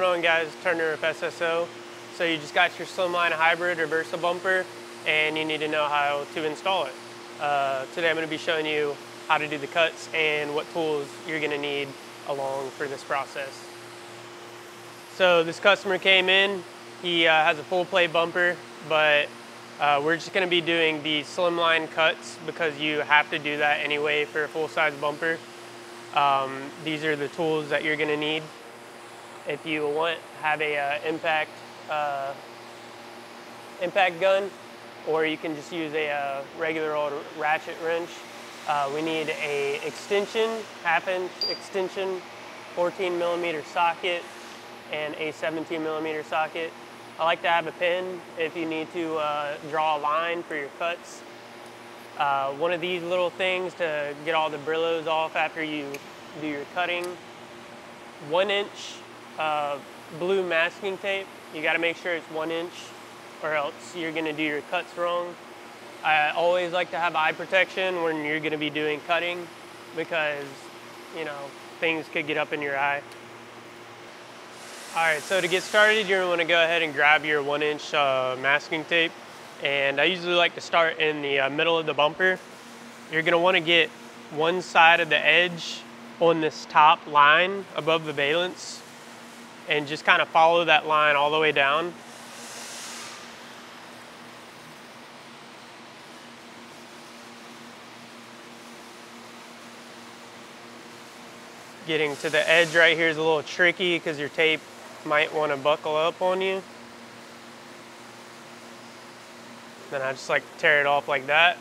going on guys? Turner of SSO. So you just got your Slimline Hybrid reversal bumper and you need to know how to install it. Uh, today I'm going to be showing you how to do the cuts and what tools you're going to need along for this process. So this customer came in, he uh, has a full plate bumper, but uh, we're just going to be doing the slimline cuts because you have to do that anyway for a full size bumper. Um, these are the tools that you're going to need if you want to have a uh, impact uh, impact gun or you can just use a uh, regular old ratchet wrench. Uh, we need a extension, half inch extension, 14 millimeter socket, and a 17 millimeter socket. I like to have a pin if you need to uh, draw a line for your cuts. Uh, one of these little things to get all the Brillos off after you do your cutting. One inch uh, blue masking tape. You got to make sure it's one inch or else you're to do your cuts wrong. I always like to have eye protection when you're to be doing cutting because, you know, things could get up in your eye. All right, so to get started, you're want to go ahead and grab your one inch uh, masking tape. And I usually like to start in the uh, middle of the bumper. You're want to get one side of the edge on this top line above the valence and just kind of follow that line all the way down. Getting to the edge right here is a little tricky because your tape might want to buckle up on you. Then I just like tear it off like that.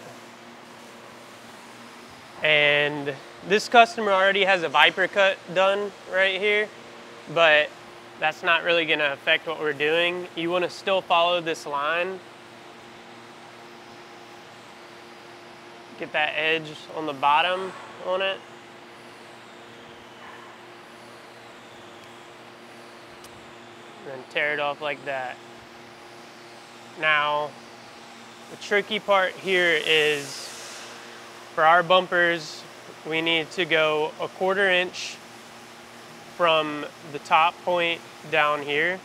And this customer already has a Viper cut done right here, but that's not really gonna affect what we're doing. You wanna still follow this line. Get that edge on the bottom on it. And then tear it off like that. Now, the tricky part here is for our bumpers, we need to go a quarter inch from the top point down here.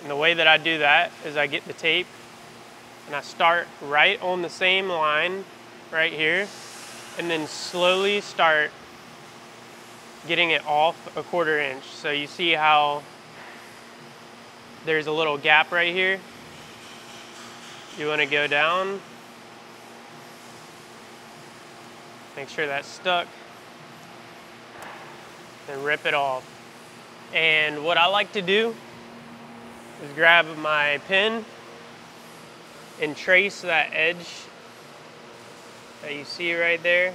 And the way that I do that is I get the tape and I start right on the same line right here and then slowly start getting it off a quarter inch. So you see how there's a little gap right here. You want to go down. Make sure that's stuck and rip it off. And what I like to do is grab my pen and trace that edge that you see right there.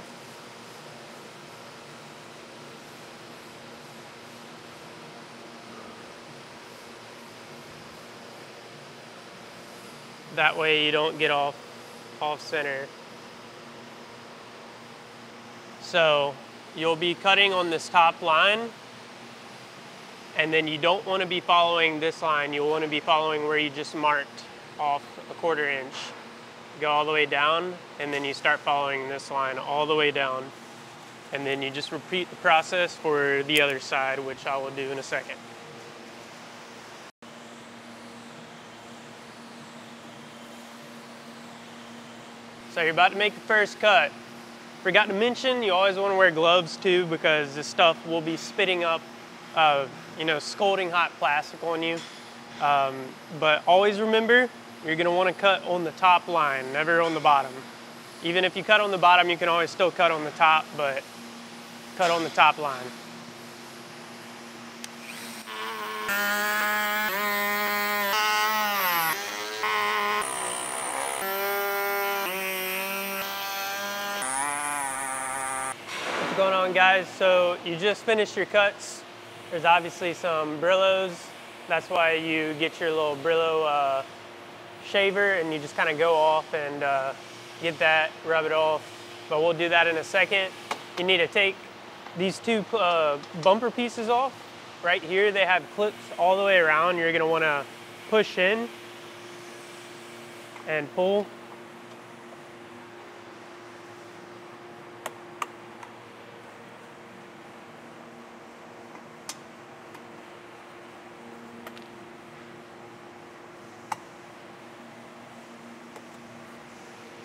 That way you don't get off off center. So you'll be cutting on this top line and then you don't want to be following this line. You'll want to be following where you just marked off a quarter inch. Go all the way down and then you start following this line all the way down. And then you just repeat the process for the other side, which I will do in a second. So you're about to make the first cut. Forgot to mention, you always want to wear gloves too because this stuff will be spitting up, uh, you know, scalding hot plastic on you. Um, but always remember, you're going to want to cut on the top line, never on the bottom. Even if you cut on the bottom, you can always still cut on the top, but cut on the top line. Going on guys? So you just finished your cuts. There's obviously some Brillos. That's why you get your little Brillo uh, shaver and you just kind of go off and uh, get that, rub it off. But we'll do that in a second. You need to take these two uh, bumper pieces off. Right here they have clips all the way around. You're gonna wanna push in and pull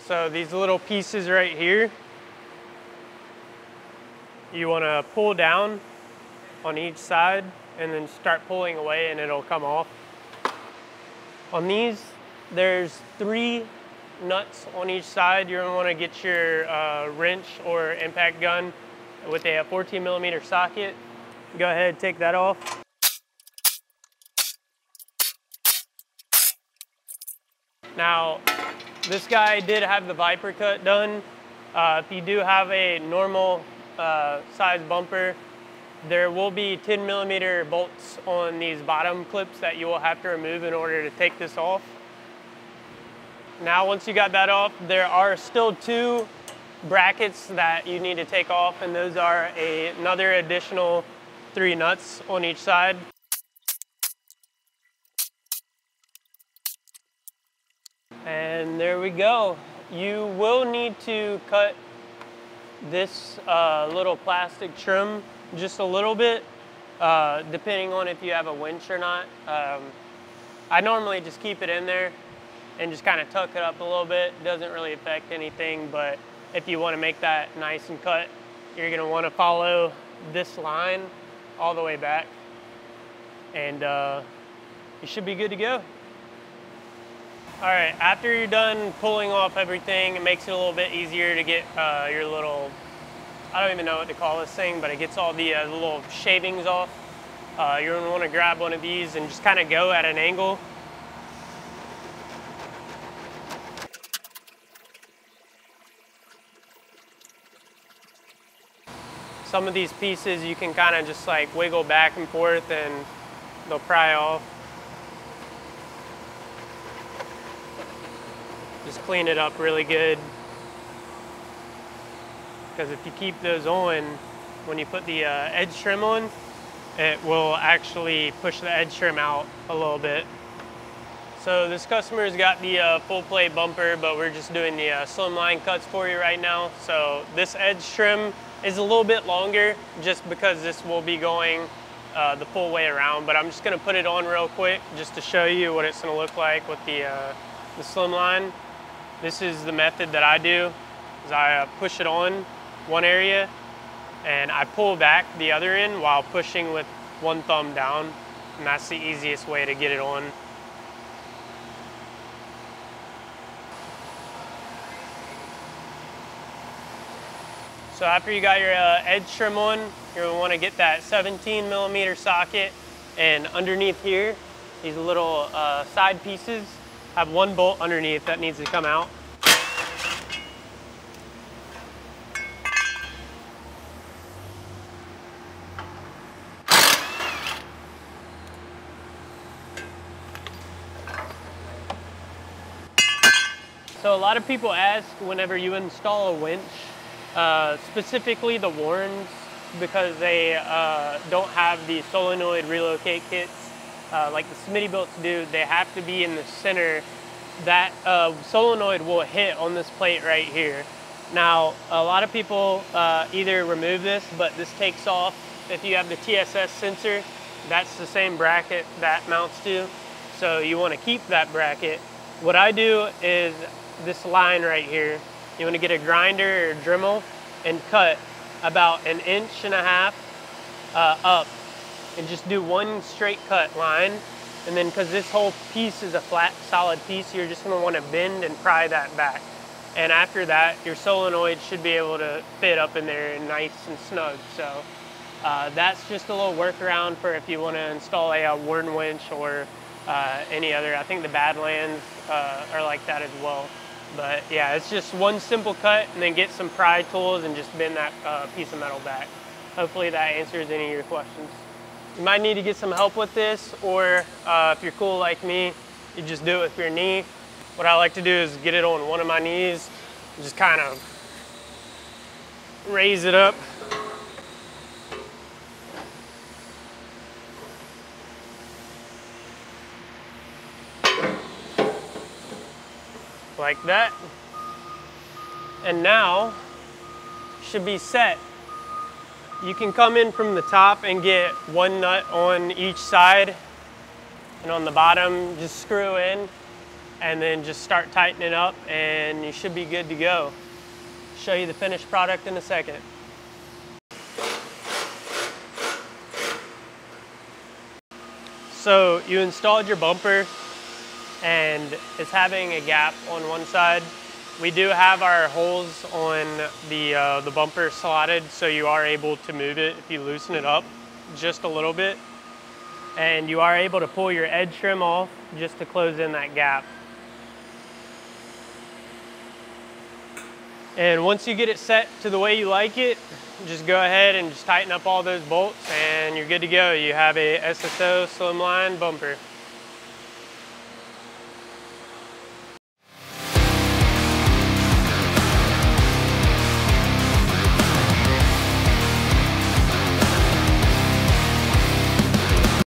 So these little pieces right here, you want to pull down on each side and then start pulling away and it'll come off. On these, there's three nuts on each side. You're gonna wanna get your uh, wrench or impact gun with a 14 millimeter socket. Go ahead, take that off. Now, this guy did have the Viper cut done. Uh, if you do have a normal uh, size bumper, there will be 10 millimeter bolts on these bottom clips that you will have to remove in order to take this off. Now once you got that off, there are still two brackets that you need to take off and those are a, another additional three nuts on each side. And there we go. You will need to cut this uh, little plastic trim just a little bit, uh, depending on if you have a winch or not. Um, I normally just keep it in there and just kind of tuck it up a little bit. Doesn't really affect anything, but if you want to make that nice and cut, you're going to want to follow this line all the way back and uh, you should be good to go. All right, after you're done pulling off everything, it makes it a little bit easier to get uh, your little I don't even know what to call this thing, but it gets all the, uh, little shavings off. Uh, you're gonna wanna grab one of these and just kind of go at an angle. Some of these pieces you can kind of just like wiggle back and forth and they'll pry off. Just clean it up really good because if you keep those on, when you put the uh, edge trim on, it will actually push the edge trim out a little bit. So this customer's got the uh, full plate bumper, but we're just doing the uh, slimline cuts for you right now. So this edge trim is a little bit longer just because this will be going uh, the full way around, but I'm just gonna put it on real quick just to show you what it's gonna look like with the, uh, the slimline. This is the method that I do, is I uh, push it on one area and I pull back the other end while pushing with one thumb down and that's the easiest way to get it on. So after you got your uh, edge trim on, you're gonna wanna get that 17 millimeter socket and underneath here, these little uh, side pieces have one bolt underneath that needs to come out. So a lot of people ask whenever you install a winch, uh, specifically the Warns, because they uh, don't have the solenoid relocate kits uh, like the Smittybilts do, they have to be in the center. That uh, solenoid will hit on this plate right here. Now, a lot of people uh, either remove this, but this takes off. If you have the TSS sensor, that's the same bracket that mounts to. So you want to keep that bracket. What I do is this line right here. You want to get a grinder or Dremel and cut about an inch and a half uh, up and just do one straight cut line. And then because this whole piece is a flat, solid piece, you're just gonna wanna bend and pry that back. And after that, your solenoid should be able to fit up in there and nice and snug. So uh, that's just a little workaround for if you wanna install a, a winch or uh, any other. I think the Badlands uh, are like that as well. But yeah, it's just one simple cut and then get some pry tools and just bend that uh, piece of metal back. Hopefully that answers any of your questions. You might need to get some help with this or uh, if you're cool like me, you just do it with your knee. What I like to do is get it on one of my knees just kind of raise it up like that. And now should be set. You can come in from the top and get one nut on each side and on the bottom just screw in and then just start tightening up and you should be good to go. Show you the finished product in a second. So you installed your bumper and it's having a gap on one side. We do have our holes on the, uh, the bumper slotted so you are able to move it if you loosen it up just a little bit. And you are able to pull your edge trim off just to close in that gap. And once you get it set to the way you like it, just go ahead and just tighten up all those bolts and you're good to go. You have a SSO slimline bumper.